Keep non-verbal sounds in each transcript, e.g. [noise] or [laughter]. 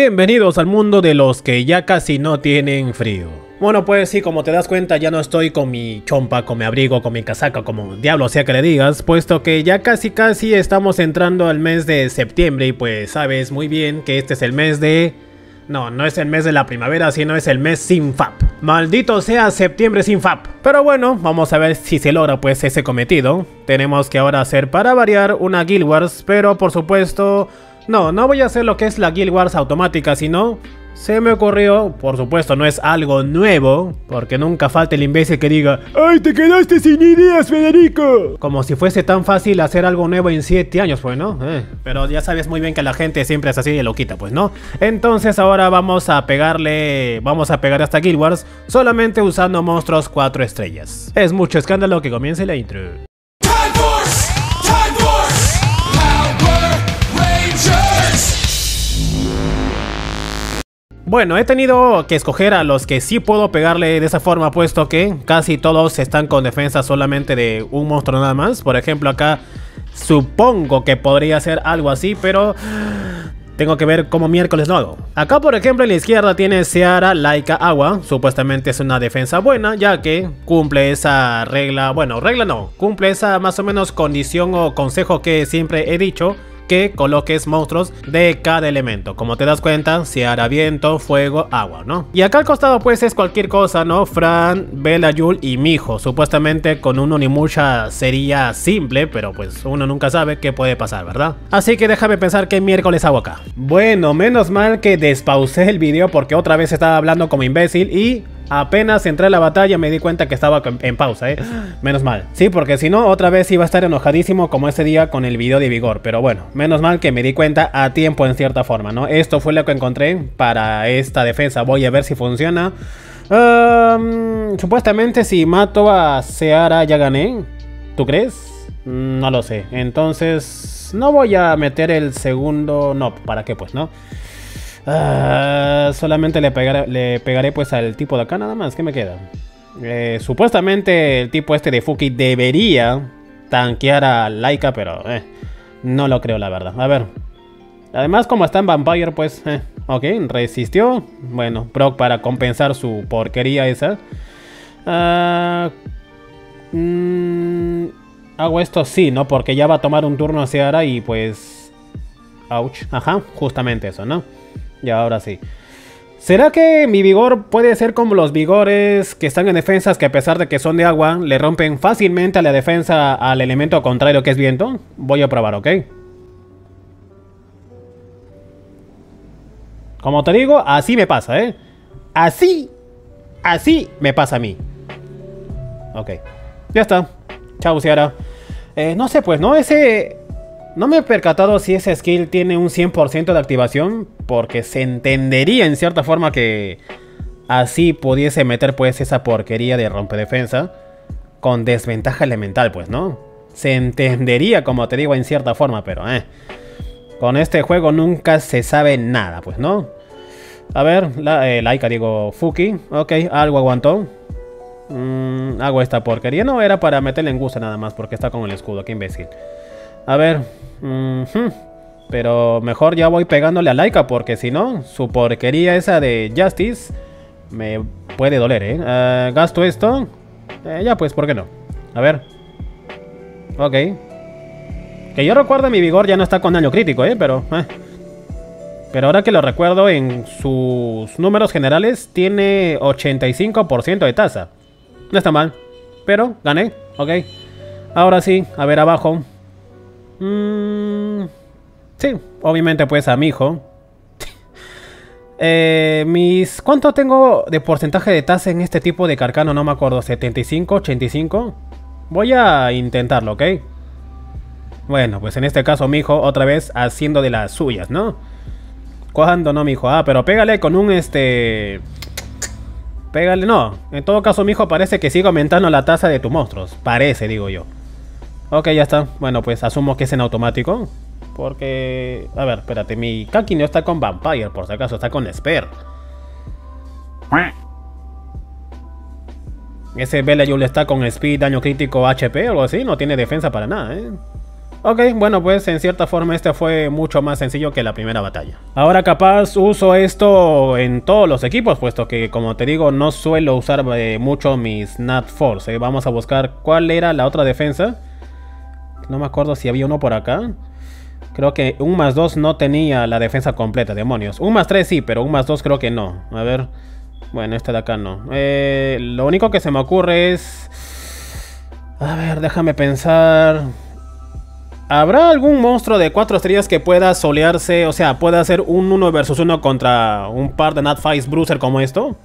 Bienvenidos al mundo de los que ya casi no tienen frío. Bueno, pues sí, como te das cuenta, ya no estoy con mi chompa, con mi abrigo, con mi casaca, como diablo sea que le digas, puesto que ya casi casi estamos entrando al mes de septiembre y pues sabes muy bien que este es el mes de... No, no es el mes de la primavera, sino es el mes sin FAP. Maldito sea septiembre sin FAP. Pero bueno, vamos a ver si se logra pues ese cometido. Tenemos que ahora hacer para variar una Guild Wars, pero por supuesto no, no voy a hacer lo que es la Guild Wars automática, sino se me ocurrió, por supuesto no es algo nuevo, porque nunca falta el imbécil que diga ¡Ay, te quedaste sin ideas, Federico! Como si fuese tan fácil hacer algo nuevo en 7 años, pues, ¿no? Eh, pero ya sabes muy bien que la gente siempre es así de loquita, pues, ¿no? Entonces ahora vamos a pegarle, vamos a pegar hasta Guild Wars solamente usando monstruos 4 estrellas. Es mucho escándalo que comience la intro. Bueno, he tenido que escoger a los que sí puedo pegarle de esa forma, puesto que casi todos están con defensa solamente de un monstruo nada más. Por ejemplo, acá supongo que podría ser algo así, pero tengo que ver cómo miércoles lo hago. Acá, por ejemplo, en la izquierda tiene Seara Laika Agua. Supuestamente es una defensa buena, ya que cumple esa regla. Bueno, regla no, cumple esa más o menos condición o consejo que siempre he dicho que coloques monstruos de cada elemento. Como te das cuenta, si hará viento, fuego, agua, ¿no? Y acá al costado pues es cualquier cosa, ¿no? Fran, Bella, Yul y Mijo. Supuestamente con uno ni mucha sería simple, pero pues uno nunca sabe qué puede pasar, ¿verdad? Así que déjame pensar qué miércoles hago acá. Bueno, menos mal que despausé el video porque otra vez estaba hablando como imbécil y Apenas entré a la batalla me di cuenta que estaba en pausa, ¿eh? Menos mal. Sí, porque si no, otra vez iba a estar enojadísimo como ese día con el video de Vigor. Pero bueno, menos mal que me di cuenta a tiempo en cierta forma, ¿no? Esto fue lo que encontré para esta defensa. Voy a ver si funciona. supuestamente si mato a Seara ya gané. ¿Tú crees? No lo sé. Entonces, no voy a meter el segundo... No, ¿para qué pues, no? Ah, solamente le pegaré, le pegaré pues al tipo de acá nada más. ¿Qué me queda? Eh, supuestamente el tipo este de Fuki debería tanquear a Laika, pero eh, no lo creo la verdad. A ver. Además como está en Vampire pues... Eh, ok, resistió. Bueno, proc para compensar su porquería esa. Ah, mm, hago esto sí, ¿no? Porque ya va a tomar un turno hacia Ara y pues... Ouch. Ajá, justamente eso, ¿no? Y ahora sí. ¿Será que mi vigor puede ser como los vigores que están en defensas que a pesar de que son de agua, le rompen fácilmente a la defensa al elemento contrario que es viento? Voy a probar, ¿ok? Como te digo, así me pasa, ¿eh? Así, así me pasa a mí. Ok, ya está. Chao, Ciara. Eh, no sé, pues, ¿no? Ese, no me he percatado si ese skill tiene un 100% de activación, porque se entendería en cierta forma que así pudiese meter pues esa porquería de rompedefensa con desventaja elemental, pues, ¿no? Se entendería, como te digo, en cierta forma, pero eh. Con este juego nunca se sabe nada, pues, ¿no? A ver, la, eh, Laika, digo, Fuki. Ok, algo aguantó. Mm, hago esta porquería. No, era para meterle en gusto nada más, porque está con el escudo. Qué imbécil. A ver. Pero mejor ya voy pegándole a Laika porque si no, su porquería esa de Justice me puede doler, ¿eh? Ah, gasto esto. Eh, ya pues, ¿por qué no? A ver. Ok. Que yo recuerdo mi vigor ya no está con daño crítico, ¿eh? Pero... Eh. Pero ahora que lo recuerdo, en sus números generales tiene 85% de tasa. No está mal. Pero gané. Ok. Ahora sí, a ver abajo. Mmm... Sí, obviamente pues a mi hijo. [laughs] eh, mis... ¿Cuánto tengo de porcentaje de tasa en este tipo de carcano? No me acuerdo. ¿75? ¿85? Voy a intentarlo, ¿ok? Bueno, pues en este caso mi hijo otra vez haciendo de las suyas, ¿no? ¿Cuándo no, mi hijo? Ah, pero pégale con un este... Pégale, no. En todo caso, mi hijo parece que sigue aumentando la tasa de tus monstruos. Parece, digo yo. Ok, ya está. Bueno, pues asumo que es en automático. Porque... A ver, espérate, mi Kaki no está con Vampire, por si acaso, está con Esper. Ese Belayul está con Speed, daño crítico, HP o algo así, no tiene defensa para nada, ¿eh? Ok, bueno pues en cierta forma este fue mucho más sencillo que la primera batalla. Ahora capaz uso esto en todos los equipos, puesto que como te digo no suelo usar eh, mucho mis Nat Force. ¿eh? Vamos a buscar cuál era la otra defensa. No me acuerdo si había uno por acá. Creo que un más 2 no tenía la defensa completa, demonios. Un más 3 sí, pero un más 2 creo que no. A ver. Bueno, este de acá no. Eh, lo único que se me ocurre es... A ver, déjame pensar... ¿Habrá algún monstruo de 4 estrellas que pueda solearse, o sea, pueda hacer un 1 versus 1 contra un par de Natfice Bruiser como esto?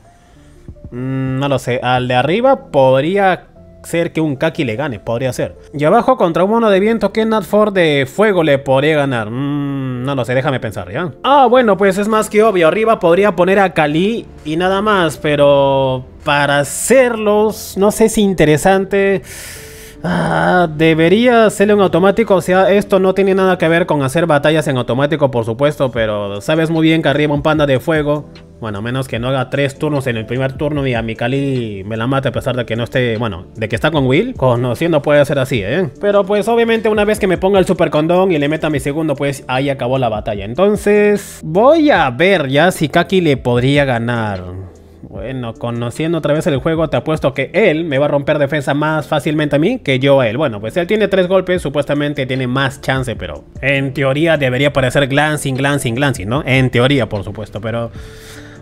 Mm, no lo sé, al de arriba podría ser que un Kaki le gane, podría ser. Y abajo contra un mono de viento, ¿qué Natfor de fuego le podría ganar? Mm, no lo sé, déjame pensar, ¿ya? Ah, bueno, pues es más que obvio, arriba podría poner a Kali y nada más, pero para hacerlos, no sé si interesante... Ah, debería hacerle un automático, o sea, esto no tiene nada que ver con hacer batallas en automático, por supuesto, pero sabes muy bien que arriba un panda de fuego, bueno, menos que no haga tres turnos en el primer turno y a mi Kali me la mate a pesar de que no esté, bueno, de que está con Will, conociendo puede ser así, ¿eh? Pero pues obviamente una vez que me ponga el super condón y le meta mi segundo, pues ahí acabó la batalla. Entonces, voy a ver ya si Kaki le podría ganar. Bueno, conociendo otra vez el juego, te apuesto que él me va a romper defensa más fácilmente a mí que yo a él. Bueno, pues él tiene tres golpes, supuestamente tiene más chance, pero en teoría debería parecer glancing, glancing, glancing, ¿no? En teoría, por supuesto, pero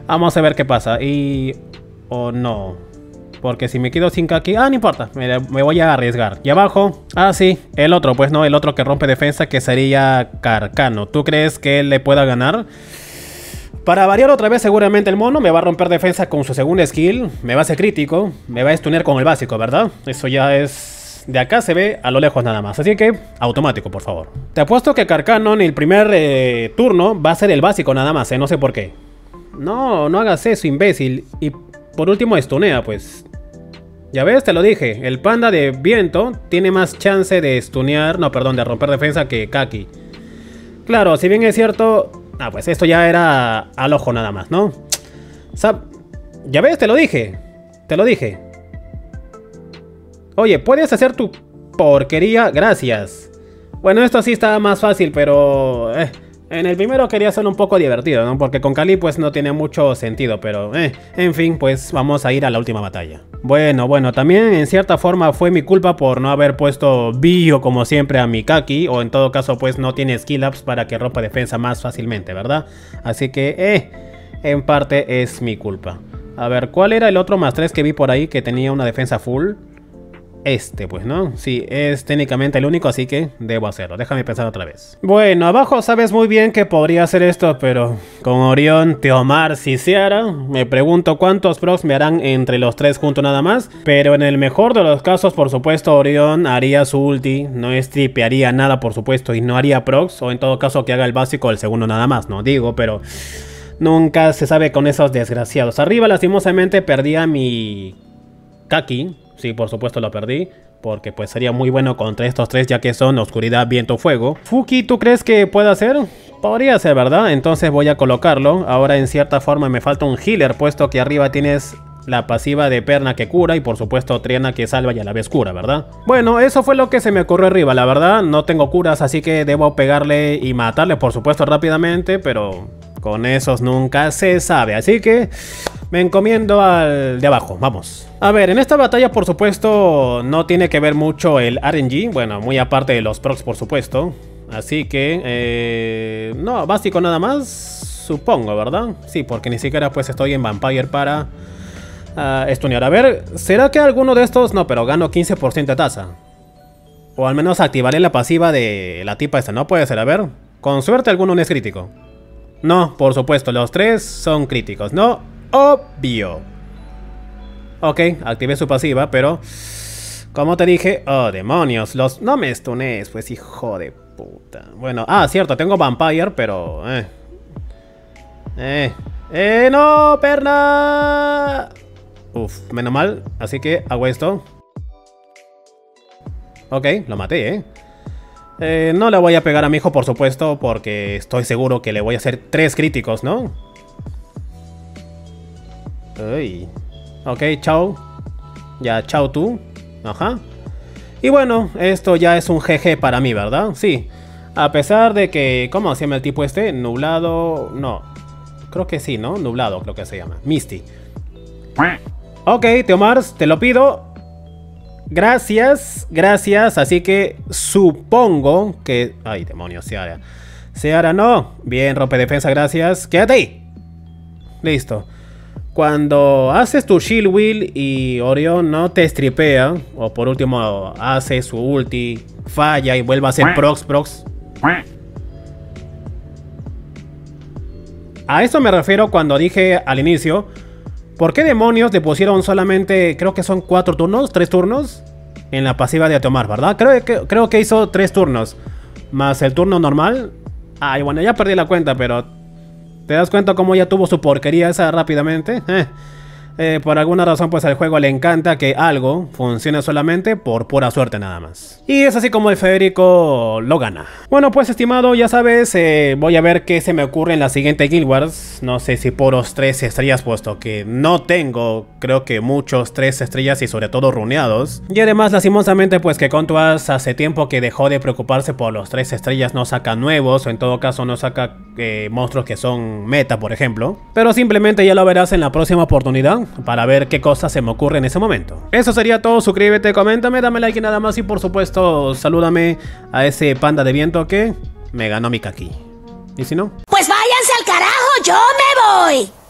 vamos a ver qué pasa. Y... o no. Porque si me quedo sin Kaki... Ah, no importa, me, me, voy a arriesgar. Y abajo... Ah, sí, el otro, pues no, el otro que rompe defensa que sería Carcano. ¿Tú crees que él le pueda ganar? Para variar otra vez, seguramente el mono me va a romper defensa con su segunda skill, me va a hacer crítico, me va a stunear con el básico, ¿verdad? Eso ya es... De acá se ve a lo lejos nada más, así que automático, por favor. Te apuesto que Carcanon el primer eh, turno va a ser el básico nada más, ¿eh? No sé por qué. No, no hagas eso, imbécil. Y por último, estunea, pues. Ya ves, te lo dije, el panda de viento tiene más chance de stunear, no, perdón, de romper defensa que Kaki. Claro, si bien es cierto, Ah, pues esto ya era al ojo nada más, ¿no? ya ves, te lo dije. Te lo dije. Oye, ¿puedes hacer tu porquería? Gracias. Bueno, esto sí está más fácil, pero... Eh, en el primero quería ser un poco divertido, ¿no? Porque con Kali pues no tiene mucho sentido, pero eh, en fin, pues vamos a ir a la última batalla. Bueno, bueno, también en cierta forma fue mi culpa por no haber puesto Bio como siempre a mi Kaki, o en todo caso pues no tiene skill ups para que rompa defensa más fácilmente, ¿verdad? Así que, eh, en parte es mi culpa. A ver, ¿cuál era el otro más 3 que vi por ahí que tenía una defensa full? Este, pues, ¿no? Sí, es técnicamente el único, así que debo hacerlo. Déjame pensar otra vez. Bueno, abajo sabes muy bien que podría hacer esto, pero con Orión, Teomar, Ciara, me pregunto cuántos procs me harán entre los tres juntos nada más. Pero en el mejor de los casos, por supuesto, Orión haría su ulti, no estripearía nada, por supuesto, y no haría procs, o en todo caso que haga el básico el segundo nada más, no digo, pero... Nunca se sabe con esos desgraciados. Arriba, lastimosamente, perdía mi Kaki, Sí, por supuesto lo perdí. Porque pues sería muy bueno contra estos tres ya que son oscuridad, viento, fuego. Fuki, ¿tú crees que puede hacer? Podría ser, ¿verdad? Entonces voy a colocarlo. Ahora en cierta forma me falta un healer puesto que arriba tienes la pasiva de Perna que cura y por supuesto Triana que salva y a la vez cura, ¿verdad? Bueno, eso fue lo que se me ocurrió arriba, la verdad. No tengo curas así que debo pegarle y matarle por supuesto rápidamente, pero con esos nunca se sabe. Así que me encomiendo al de abajo, vamos. A ver, en esta batalla por supuesto no tiene que ver mucho el RNG, bueno, muy aparte de los procs por supuesto. Así que, eh, no, básico nada más, supongo, ¿verdad? Sí, porque ni siquiera pues estoy en Vampire para uh. A ver, ¿será que alguno de estos? No, pero gano 15% de tasa. O al menos activaré la pasiva de la tipa esta, ¿no? Puede ser, a ver. Con suerte alguno no es crítico. No, por supuesto, los tres son críticos, ¿no? obvio. Ok, activé su pasiva, pero... Como te dije... Oh, demonios. Los... No me stunes, pues hijo de puta. Bueno, ah, cierto, tengo Vampire, pero... Eh. Eh. ¡Eh, no, perna! Uf, menos mal. Así que hago esto. Ok, lo maté, ¿eh? Eh, no le voy a pegar a mi hijo, por supuesto, porque estoy seguro que le voy a hacer tres críticos, ¿no? Uy. Ok, chao. Ya, chao tú. Ajá. Y bueno, esto ya es un GG para mí, ¿verdad? Sí. A pesar de que... ¿Cómo se llama el tipo este? Nublado... No. Creo que sí, ¿no? Nublado creo que se llama. Misty. Ok, Teomars, te lo pido. Gracias, gracias. Así que supongo que... Ay, demonios, Seara. Seara, no. Bien, rompe defensa, gracias. Quédate ahí. Listo. Cuando haces tu shield wheel y Orion no te stripea, o por último hace su ulti, falla y vuelve a hacer prox, prox. A eso me refiero cuando dije al inicio, ¿por qué demonios le pusieron solamente, creo que son cuatro turnos, tres turnos? En la pasiva de Atomar, ¿verdad? Creo que, creo que hizo tres turnos, más el turno normal. Ay, bueno, ya perdí la cuenta, pero ¿Te das cuenta cómo ya tuvo su porquería esa rápidamente? Eh. Eh, por alguna razón pues al juego le encanta que algo funcione solamente por pura suerte nada más. Y es así como el Federico lo gana. Bueno pues estimado ya sabes, eh, voy a ver qué se me ocurre en la siguiente Guild Wars. No sé si por los 3 estrellas puesto que no tengo creo que muchos 3 estrellas y sobre todo runeados. Y además lastimosamente pues que Contuas hace tiempo que dejó de preocuparse por los 3 estrellas, no saca nuevos o en todo caso no saca monstruos que son meta por ejemplo. Pero simplemente ya lo verás en la próxima oportunidad para ver qué cosas se me ocurre en ese momento. Eso sería todo, suscríbete, coméntame, dame like y nada más y por supuesto salúdame a ese panda de viento que me ganó mi kaki. ¿Y si no? Pues váyanse al carajo, yo